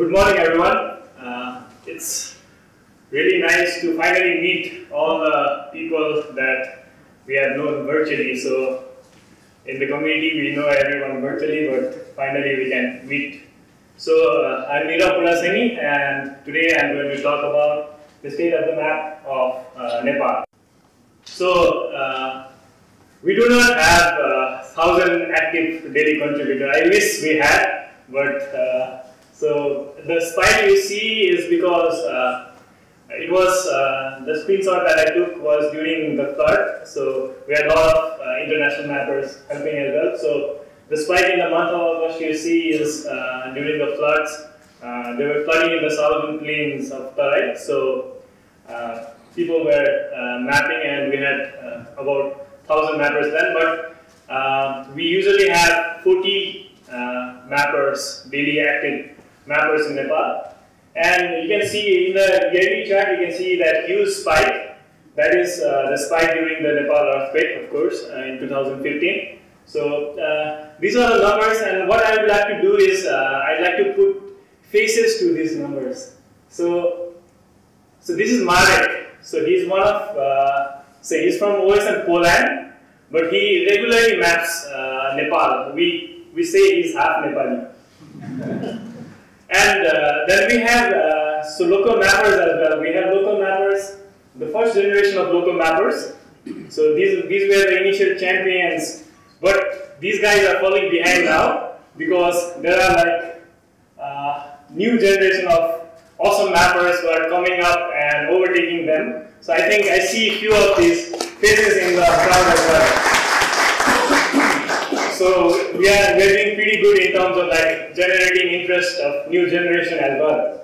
Good morning, everyone. Uh, it's really nice to finally meet all the people that we have known virtually. So, in the community, we know everyone virtually, but finally we can meet. So, uh, I'm Nirab Pudasaini, and today I'm going to talk about the state of the map of uh, Nepal. So, uh, we do not have a thousand active daily contributors. I wish we had, but uh, so the spike you see is because uh, it was uh, the screenshot that I took was during the flood. So we had a lot of uh, international mappers helping as well. So the spike in the month of August you see is uh, during the floods. Uh, they were flooding in the southern plains of Tarai. So uh, people were mapping, and we had about thousand mappers then. But we usually have 40 mappers daily active mappers in Nepal. And you can see in the yearly chart, you can see that huge spike. That is uh, the spike during the Nepal earthquake, of course, uh, in 2015. So uh, these are the numbers, and what I would like to do is uh, I'd like to put faces to these numbers. So, so this is Marek. So he's one of, uh, so he's from OSM Poland, but he regularly maps uh, Nepal. We we say he's half Nepali. And uh, then we have uh, so local mappers as well. We have local mappers, the first generation of local mappers. So these these were the initial champions, but these guys are falling behind now because there are like uh, new generation of awesome mappers who are coming up and overtaking them. So I think I see a few of these faces in the crowd as well. So we are we're doing pretty good in terms of like generating interest of new generation as well.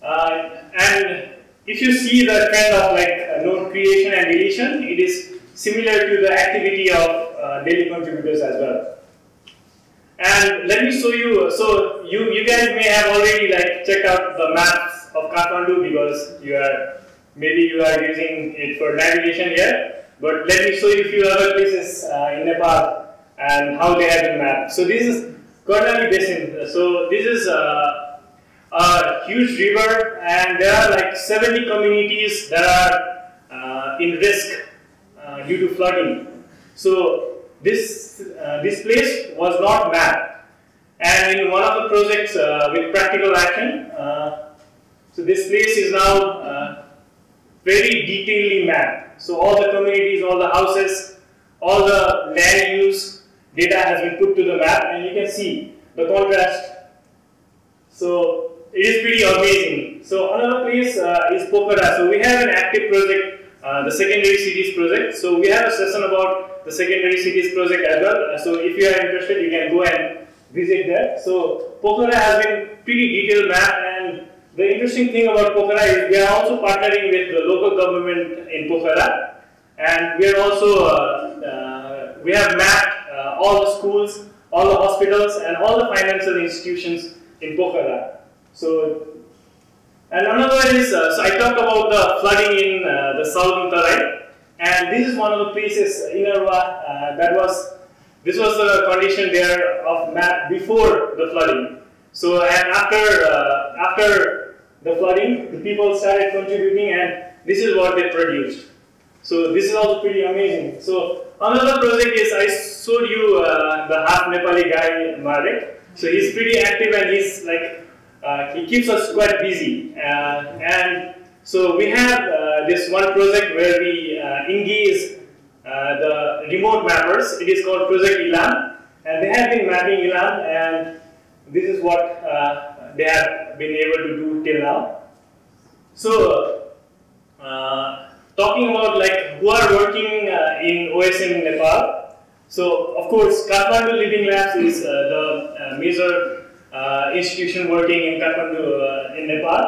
Uh, and if you see the trend of like node creation and deletion, it is similar to the activity of uh, daily contributors as well. And let me show you, so you, you guys may have already like checked out the maps of Kathmandu because you are, maybe you are using it for navigation here, but let me show you a few other places uh, in Nepal and how they have been mapped. So this is Karnali Basin. So this is a, a, huge river and there are like 70 communities that are uh, in risk uh, due to flooding. So this, uh, this place was not mapped. And in one of the projects uh, with practical action, uh, so this place is now uh, very detailedly mapped. So all the communities, all the houses, all the land use, data has been put to the map and you can see the contrast. So it is pretty amazing. So another place uh, is Pokhara. So we have an active project, uh, the secondary cities project. So we have a session about the secondary cities project as well. So if you are interested, you can go and visit there. So Pokhara has been pretty detailed map and the interesting thing about Pokhara is we are also partnering with the local government in Pokhara and we are also, uh, uh we have mapped all the schools, all the hospitals, and all the financial institutions in Pokhara. So, and another is, uh, so I talked about the flooding in uh, the southern Tarai, and this is one of the places, Inarwa, uh, that was, this was the condition there of map before the flooding. So, and after, uh, after the flooding, the people started contributing, and this is what they produced. So, this is also pretty amazing. So, Another project is I showed you uh, the half Nepali guy Marek. So he's pretty active and he's like uh, he keeps us quite busy. Uh, and so we have uh, this one project where we uh, engage uh, the remote mappers. It is called Project Ilam, and they have been mapping Ilam, and this is what they have been able to do till now. So talking about like who are working uh, in OSM in Nepal. So of course, Kathmandu Living Labs is uh, the uh, major uh, institution working in Kathmandu uh, in Nepal.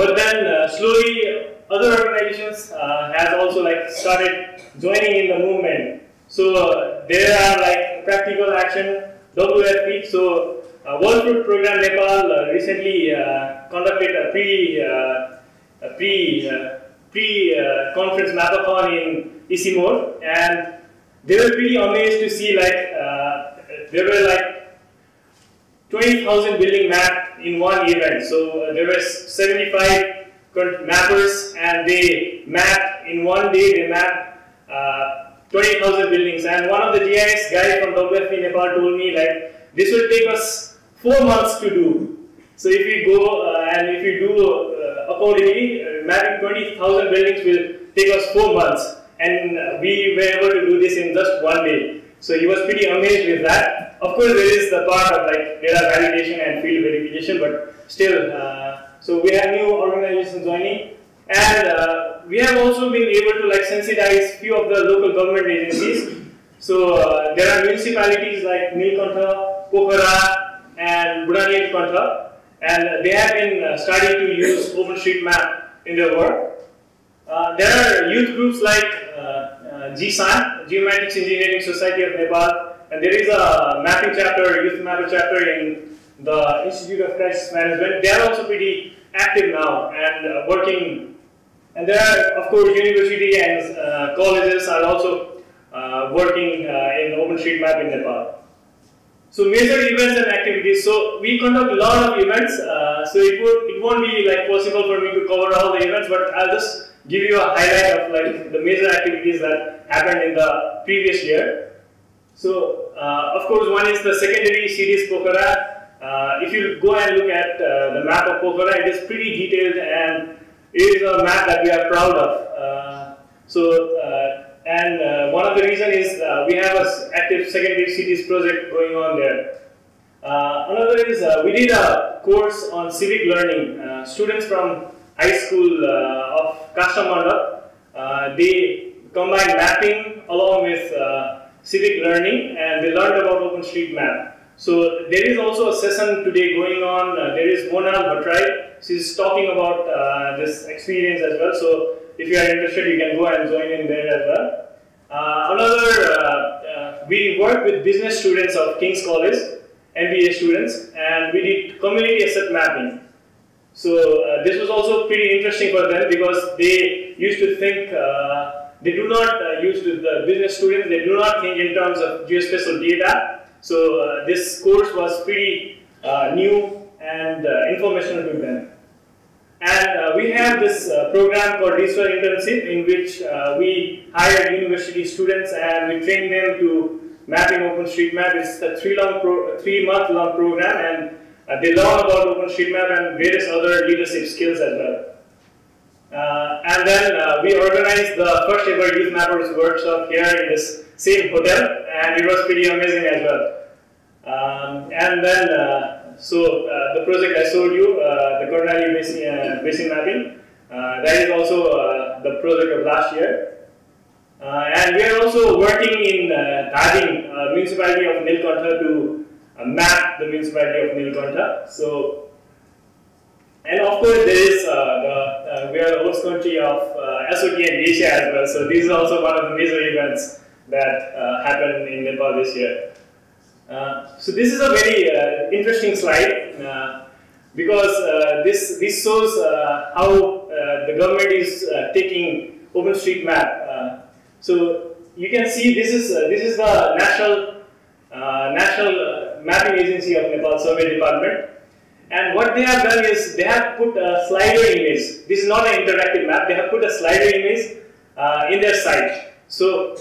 but then slowly other organizations has also like started joining in the movement. So there are like practical action, WFP. So World Food Program Nepal recently conducted a pre a pre pre-conference mapathon in ICIMOD, and they were pretty amazed to see like uh, there were like 20,000 building map in one event. So uh, there were 75 mappers and they map in one day, they map uh, 20,000 buildings. And one of the GIS guys from WFP Nepal told me like, this will take us four months to do. So if we go uh, and if we do uh, accordingly, uh, mapping 20,000 buildings will take us four months. And we were able to do this in just one day. So he was pretty amazed with that. Of course, there is the part of like data validation and field verification, but still, uh, so we have new organizations joining, and uh, we have also been able to like sensitize few of the local government agencies. So uh, there are municipalities like Nilkantha, Pokhara, and Budhanilkantha, and they have been uh, starting to use OpenStreetMap in their work. Uh, there are youth groups like uh, uh, GESAN, Geomatics Engineering Society of Nepal, and there is a mapping chapter, youth mapping chapter in the Institute of Crisis Management. They are also pretty active now and uh, working. And there are, of course, university and uh, colleges are also working in OpenStreetMap in Nepal. So major events and activities. So we conduct a lot of events. Uh, so it would it won't be like possible for me to cover all the events, but I'll just give you a highlight of like the major activities that happened in the previous year. So, uh, of course, one is the secondary cities Pokhara. Uh, if you go and look at uh, the map of Pokhara, it is pretty detailed and it is a map that we are proud of. Uh, so, uh, and uh, one of the reasons is uh, we have a active secondary cities project going on there. Uh, another is uh, we did a course on civic learning. students from high school of Kasthamandap, they combined mapping along with civic learning and they learned about OpenStreetMap. So there is also a session today going on. Uh, there is Mona Bhatrai. She's talking about uh, this experience as well. So if you are interested, you can go and join in there as well. Uh, another, uh, uh, we work with business students of King's College, MBA students, and we did community asset mapping. So uh, this was also pretty interesting for them because they used to think they do not uh, use the business students, they do not think in terms of geospatial data. So uh, this course was pretty uh, new and uh, informational to them. And uh, we have this uh, program called Digital Internship in which we hire university students and we train them to mapping OpenStreetMap. It's a three, long pro three month long program and they learn about OpenStreetMap and various other leadership skills as well. Uh, and then uh, we organized the first ever Youth Mappers workshop here in this same hotel, and it was pretty amazing as well. Um, and then, uh, so uh, the project I showed you, uh, the Karnali Basin, uh, basin mapping, that is also the project of last year. and we are also working in uh, Dhading, municipality of Nilkantha, to map the municipality of Nilkantha. So and of course, there is uh, the, uh, we are the host country of uh, SOTM Asia as well. So this is also one of the major events that uh, happened in Nepal this year. Uh, so this is a very uh, interesting slide uh, because uh, this this shows uh, how the government is taking OpenStreetMap. so you can see this is this is the national national mapping agency of Nepal Survey Department. And what they have done is they have put a slider image. This is not an interactive map. They have put a slider image uh, in their site. So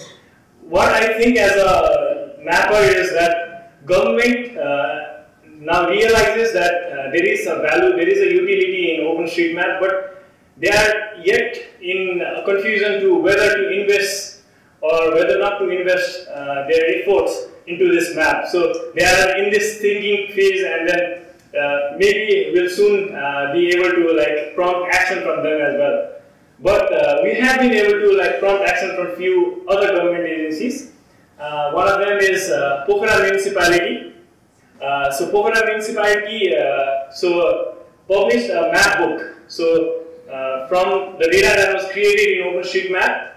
what I think as a mapper is that government uh, now realizes that uh, there is a value, there is a utility in OpenStreetMap, but they are yet in confusion to whether to invest or whether not to invest uh, their efforts into this map. So they are in this thinking phase and then uh, maybe we'll soon uh, be able to like prompt action from them as well. But uh, we have been able to like prompt action from few other government agencies. Uh, one of them is uh, Pokhara municipality. Uh, so Pokhara municipality so published a map book. So from the data that was created in OpenStreetMap,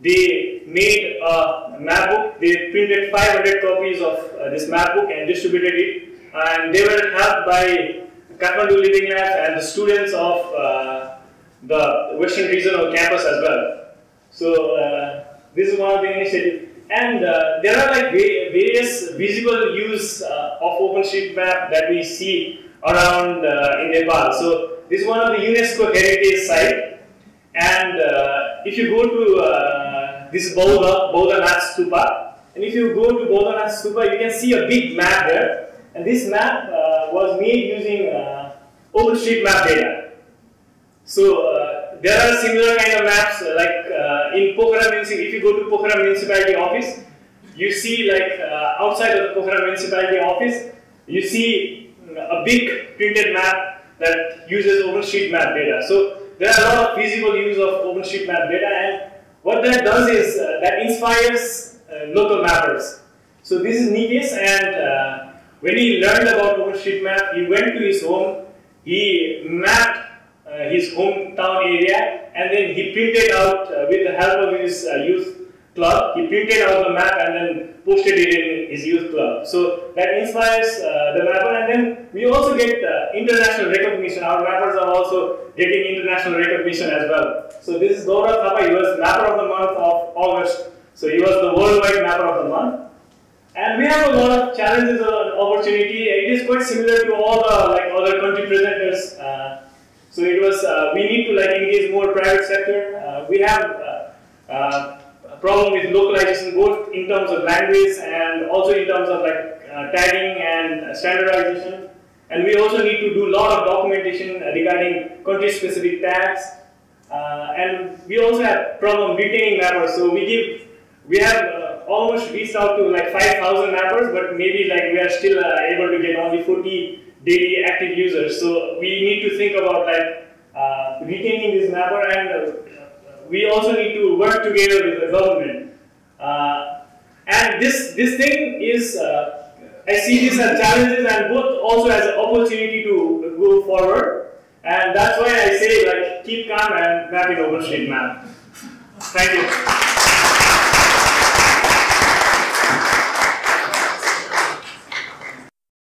they made a map book. They printed 500 copies of this map book and distributed it and they were helped by Kathmandu Living Labs and the students of uh, the Western Regional Campus as well. So uh, this is one of the initiatives. And uh, there are like various visible use uh, of OpenStreetMap that we see around uh, in Nepal. So this is one of the UNESCO heritage site. And uh, if you go to uh, this Bauda, Baudanath Stupa, and if you go to Baudanath Stupa, you can see a big map there. And this map uh, was made using OpenStreetMap data. So there are similar kind of maps like in Pokhara municipality, if you go to Pokhara municipality office, you see like uh, outside of the Pokhara municipality office, you see a big printed map that uses OpenStreetMap data. So there are a lot of feasible use of OpenStreetMap data and what that does is uh, that inspires uh, local mappers. So this is Nikes and uh, when he learned about OpenStreetMap, he went to his home, he mapped uh, his hometown area and then he printed out uh, with the help of his uh, youth club, he printed out the map and then posted it in his youth club. So that inspires uh, the mapper and then we also get uh, international recognition. Our mappers are also getting international recognition as well. So this is Gaurav Thapa, he was mapper of the month of August. So he was the worldwide mapper of the month. And we have a lot of challenges and opportunity. It is quite similar to all the like other country presenters. Uh, so it was, uh, we need to like engage more private sector. Uh, we have uh, a problem with localization both in terms of language and also in terms of like tagging and standardization. And we also need to do a lot of documentation regarding country-specific tags. Uh, and we also have problem retaining mappers. So we give, we have uh, almost reached out to like 5,000 mappers, but maybe like we are still uh, able to get only 40 daily active users. So we need to think about like uh, retaining this mapper and uh, we also need to work together with the government. Uh, and this, this thing is, uh, I see this as challenges and both also as an opportunity to go forward. And that's why I say like keep calm and map in OpenStreetMap. Thank you.